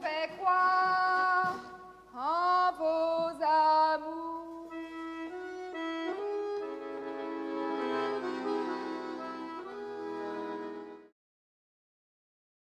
não